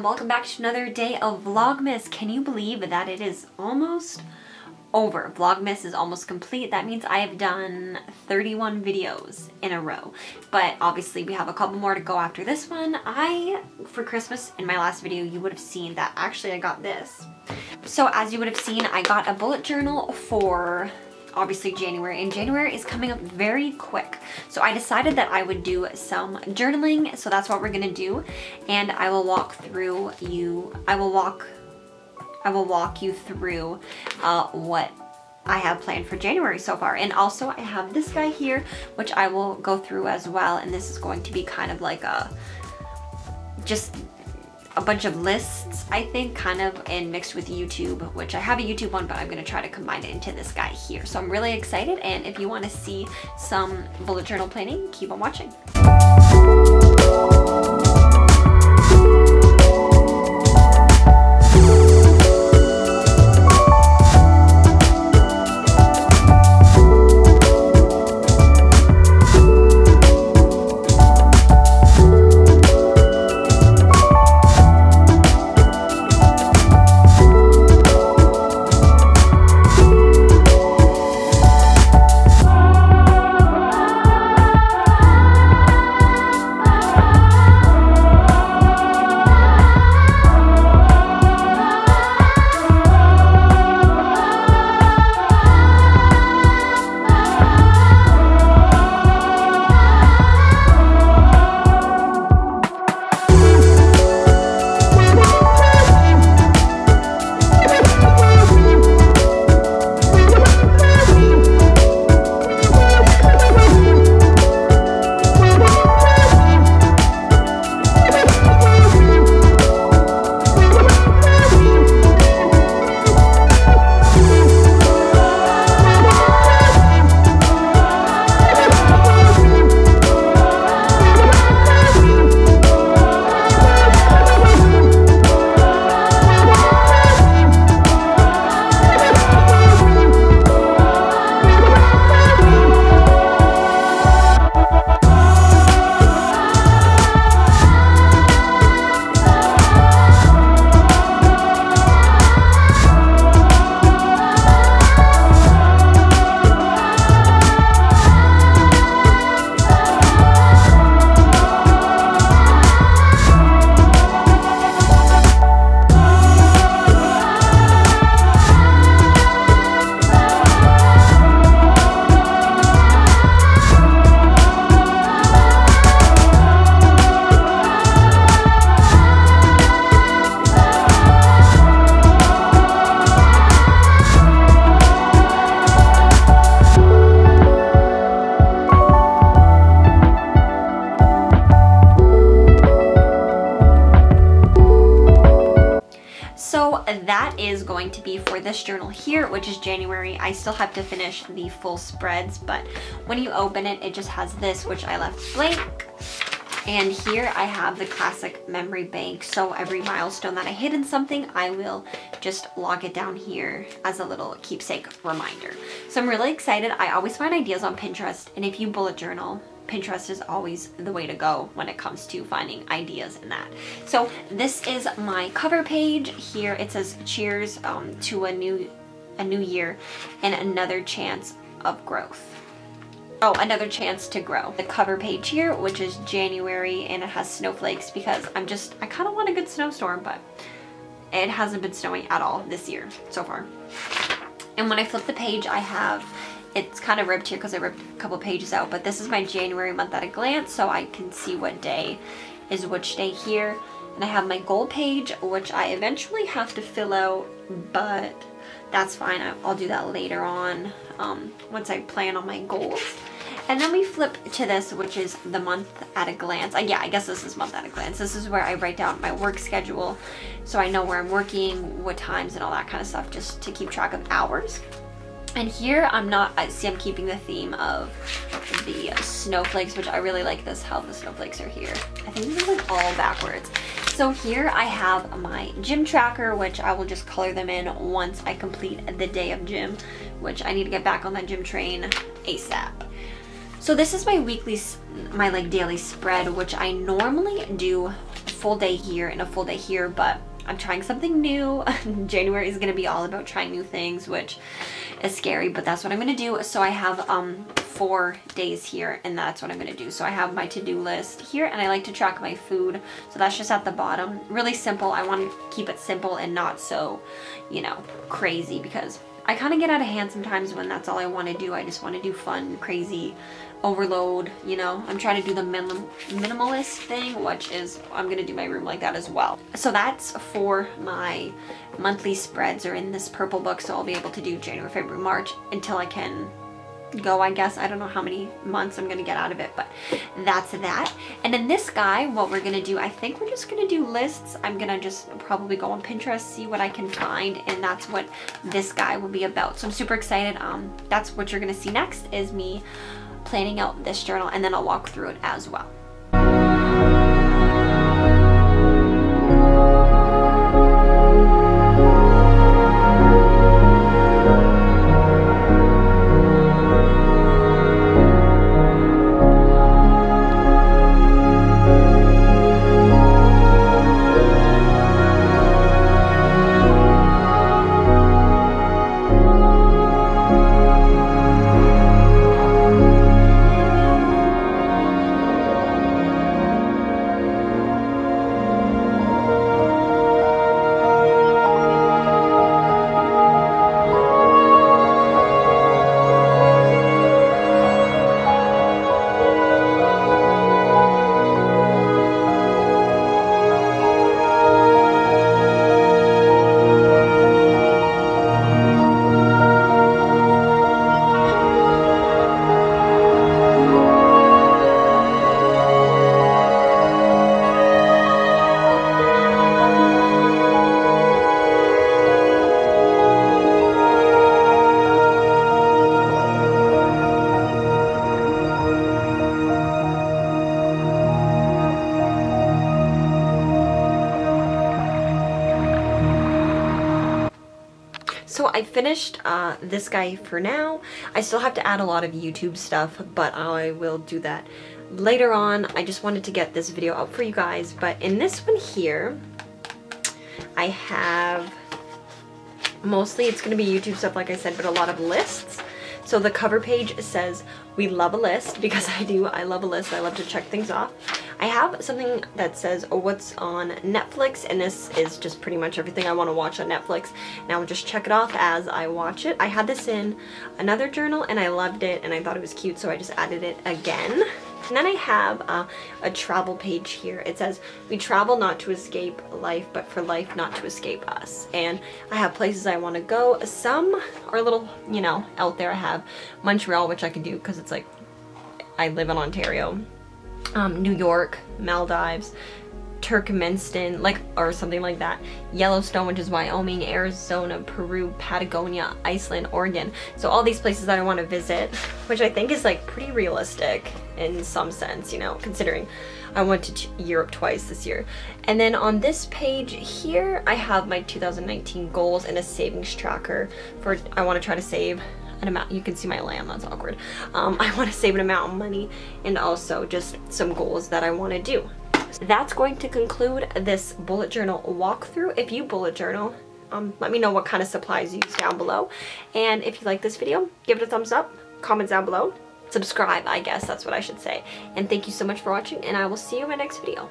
and welcome back to another day of Vlogmas. Can you believe that it is almost over? Vlogmas is almost complete. That means I have done 31 videos in a row. But obviously we have a couple more to go after this one. I, for Christmas in my last video, you would have seen that actually I got this. So as you would have seen, I got a bullet journal for obviously January and January is coming up very quick. So I decided that I would do some journaling. So that's what we're gonna do. And I will walk through you, I will walk, I will walk you through uh, what I have planned for January so far. And also I have this guy here, which I will go through as well. And this is going to be kind of like a, just a bunch of lists, I think, kind of, and mixed with YouTube, which I have a YouTube one, but I'm gonna try to combine it into this guy here. So I'm really excited, and if you wanna see some bullet journal planning, keep on watching. To be for this journal here, which is January. I still have to finish the full spreads, but when you open it, it just has this, which I left blank. And here I have the classic memory bank. So every milestone that I hit in something, I will just log it down here as a little keepsake reminder. So I'm really excited. I always find ideas on Pinterest. And if you bullet journal, Pinterest is always the way to go when it comes to finding ideas in that. So this is my cover page. Here it says cheers um, to a new, a new year and another chance of growth. Oh, another chance to grow. The cover page here, which is January, and it has snowflakes because I'm just, I kind of want a good snowstorm, but it hasn't been snowing at all this year so far. And when I flip the page, I have it's kind of ripped here because I ripped a couple pages out, but this is my January month at a glance, so I can see what day is which day here. And I have my goal page, which I eventually have to fill out, but that's fine. I'll do that later on um, once I plan on my goals. And then we flip to this, which is the month at a glance. Uh, yeah, I guess this is month at a glance. This is where I write down my work schedule so I know where I'm working, what times, and all that kind of stuff, just to keep track of hours. And here I'm not, I see I'm keeping the theme of the snowflakes, which I really like this, how the snowflakes are here. I think this is like all backwards. So here I have my gym tracker, which I will just color them in once I complete the day of gym, which I need to get back on that gym train ASAP. So this is my weekly, my like daily spread, which I normally do full day here and a full day here, but I'm trying something new. January is going to be all about trying new things, which is scary, but that's what I'm going to do. So I have um, four days here, and that's what I'm going to do. So I have my to-do list here, and I like to track my food. So that's just at the bottom. Really simple. I want to keep it simple and not so, you know, crazy because I kind of get out of hand sometimes when that's all I want to do. I just want to do fun, crazy, overload, you know. I'm trying to do the minim minimalist thing, which is, I'm going to do my room like that as well. So that's for my monthly spreads are in this purple book, so I'll be able to do January, February, March until I can go, I guess. I don't know how many months I'm to get out of it, but that's that. And then this guy, what we're to do, I think we're just to do lists. I'm to just probably go on Pinterest, see what I can find, and that's what this guy will be about. So I'm super excited. Um, That's what you're to see next is me planning out this journal, and then I'll walk through it as well. I finished uh, this guy for now. I still have to add a lot of YouTube stuff, but I will do that later on. I just wanted to get this video up for you guys. But in this one here, I have mostly it's going to be YouTube stuff like I said, but a lot of lists. So the cover page says, we love a list, because I do, I love a list, I love to check things off. I have something that says oh, what's on Netflix, and this is just pretty much everything I want to watch on Netflix. Now I'll just check it off as I watch it. I had this in another journal, and I loved it, and I thought it was cute, so I just added it again. And then I have uh, a travel page here. It says, we travel not to escape life, but for life not to escape us. And I have places I want to go. Some are a little, you know, out there. I have Montreal, which I can do because it's like, I live in Ontario. Um, New York, Maldives, Turkmenistan, like, or something like that. Yellowstone, which is Wyoming, Arizona, Peru, Patagonia, Iceland, Oregon. So all these places that I want to visit, which I think is like pretty realistic in some sense, you know, considering I went to Europe twice this year. And then on this page here, I have my 2019 goals and a savings tracker for, I want to try to save an amount, you can see my lamb, that's awkward. Um, I want to save an amount of money and also just some goals that I want to do that's going to conclude this bullet journal walkthrough. If you bullet journal, um, let me know what kind of supplies you use down below. And if you like this video, give it a thumbs up, comment down below, subscribe, I guess that's what I should say. And thank you so much for watching, and I will see you in my next video.